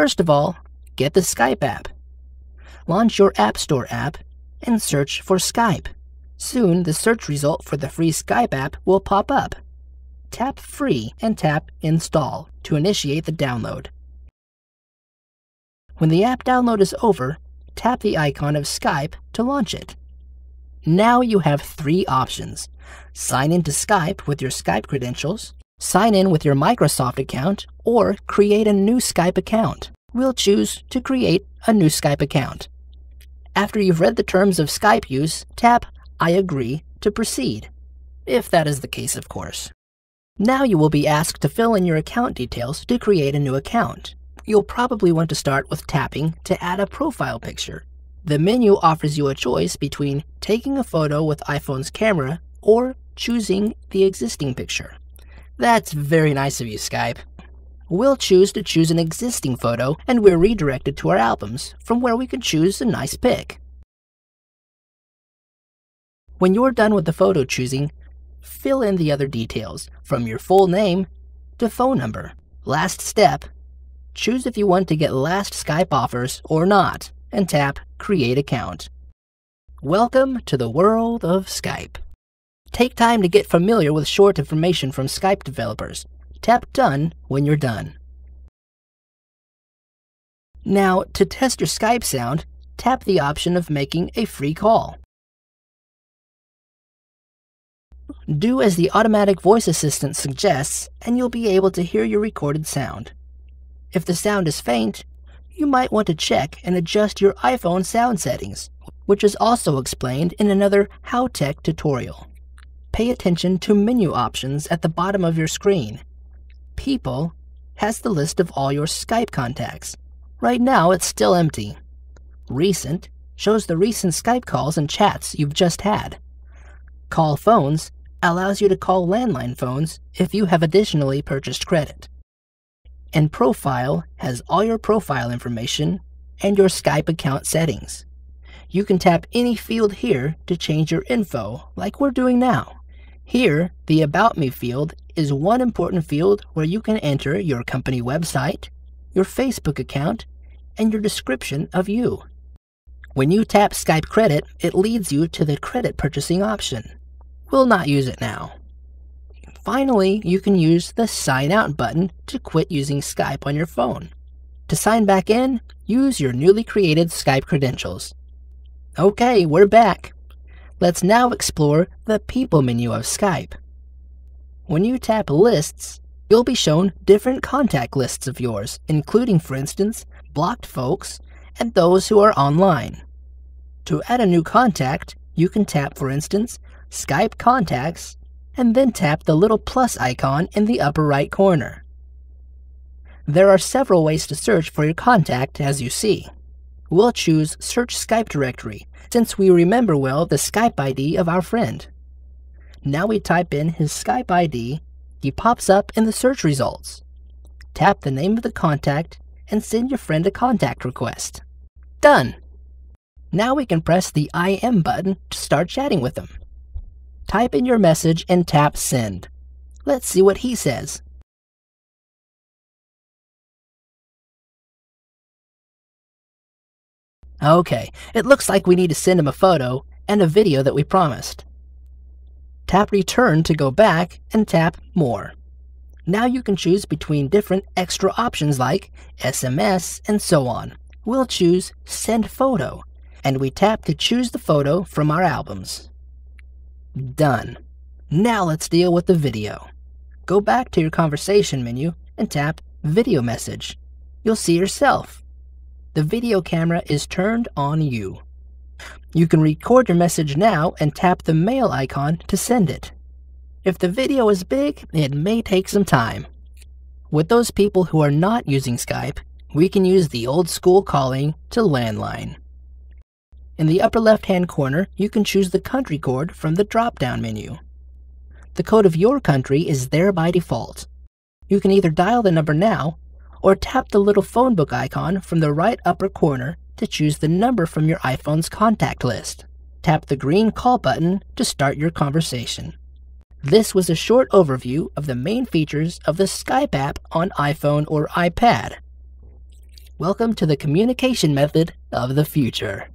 First of all, get the Skype app. Launch your App Store app and search for Skype. Soon, the search result for the free Skype app will pop up. Tap Free and tap Install to initiate the download. When the app download is over, tap the icon of Skype to launch it. Now you have three options. Sign into Skype with your Skype credentials, sign in with your Microsoft account, or create a new Skype account. We'll choose to create a new Skype account. After you've read the terms of Skype use, tap I agree to proceed, if that is the case, of course. Now you will be asked to fill in your account details to create a new account. You'll probably want to start with tapping to add a profile picture. The menu offers you a choice between taking a photo with iPhone's camera or choosing the existing picture. That's very nice of you, Skype. We'll choose to choose an existing photo and we're redirected to our albums, from where we can choose a nice pic. When you're done with the photo choosing, fill in the other details, from your full name to phone number. Last step, choose if you want to get last Skype offers or not, and tap Create Account. Welcome to the world of Skype. Take time to get familiar with short information from Skype developers. Tap Done when you're done. Now, to test your Skype sound, tap the option of making a free call. Do as the automatic voice assistant suggests, and you'll be able to hear your recorded sound. If the sound is faint, you might want to check and adjust your iPhone sound settings, which is also explained in another How Tech tutorial. Pay attention to menu options at the bottom of your screen. People has the list of all your Skype contacts. Right now, it's still empty. Recent shows the recent Skype calls and chats you've just had. Call phones allows you to call landline phones if you have additionally purchased credit. And Profile has all your profile information and your Skype account settings. You can tap any field here to change your info, like we're doing now. Here, the About Me field is one important field where you can enter your company website, your Facebook account, and your description of you. When you tap Skype Credit, it leads you to the credit purchasing option. We'll not use it now. Finally, you can use the Sign Out button to quit using Skype on your phone. To sign back in, use your newly created Skype credentials. Okay, we're back. Let's now explore the People menu of Skype. When you tap Lists, you'll be shown different contact lists of yours, including, for instance, blocked folks and those who are online. To add a new contact, you can tap, for instance, Skype Contacts, and then tap the little plus icon in the upper right corner. There are several ways to search for your contact as you see. We'll choose Search Skype Directory since we remember well the Skype ID of our friend. Now we type in his Skype ID, he pops up in the search results. Tap the name of the contact and send your friend a contact request. Done! Now we can press the IM button to start chatting with him. Type in your message and tap send. Let's see what he says. Okay, it looks like we need to send him a photo and a video that we promised. Tap return to go back and tap more. Now you can choose between different extra options like SMS and so on. We'll choose send photo and we tap to choose the photo from our albums. Done. Now let's deal with the video. Go back to your conversation menu and tap Video Message. You'll see yourself. The video camera is turned on you. You can record your message now and tap the mail icon to send it. If the video is big, it may take some time. With those people who are not using Skype, we can use the old school calling to landline. In the upper left-hand corner, you can choose the country code from the drop-down menu. The code of your country is there by default. You can either dial the number now, or tap the little phone book icon from the right upper corner to choose the number from your iPhone's contact list. Tap the green call button to start your conversation. This was a short overview of the main features of the Skype app on iPhone or iPad. Welcome to the communication method of the future.